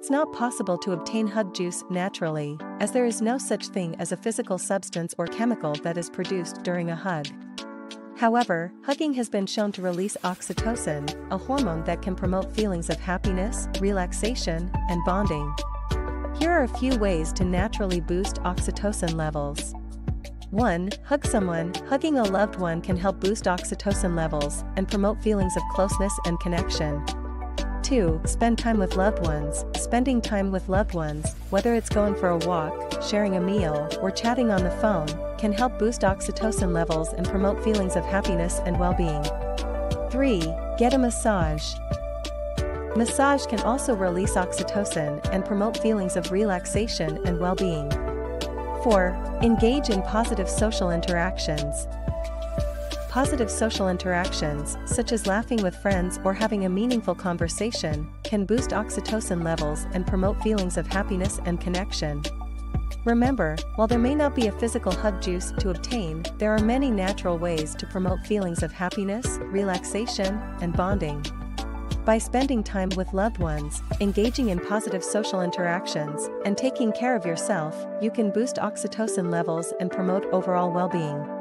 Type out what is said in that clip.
It's not possible to obtain hug juice naturally, as there is no such thing as a physical substance or chemical that is produced during a hug. However, hugging has been shown to release oxytocin, a hormone that can promote feelings of happiness, relaxation, and bonding. Here are a few ways to naturally boost oxytocin levels. 1. Hug someone. Hugging a loved one can help boost oxytocin levels and promote feelings of closeness and connection. 2. Spend time with loved ones. Spending time with loved ones, whether it's going for a walk, sharing a meal, or chatting on the phone, can help boost oxytocin levels and promote feelings of happiness and well being. 3. Get a massage. Massage can also release oxytocin and promote feelings of relaxation and well being. 4. Engage in positive social interactions. Positive social interactions, such as laughing with friends or having a meaningful conversation, can boost oxytocin levels and promote feelings of happiness and connection. Remember, while there may not be a physical hug juice to obtain, there are many natural ways to promote feelings of happiness, relaxation, and bonding. By spending time with loved ones, engaging in positive social interactions, and taking care of yourself, you can boost oxytocin levels and promote overall well being.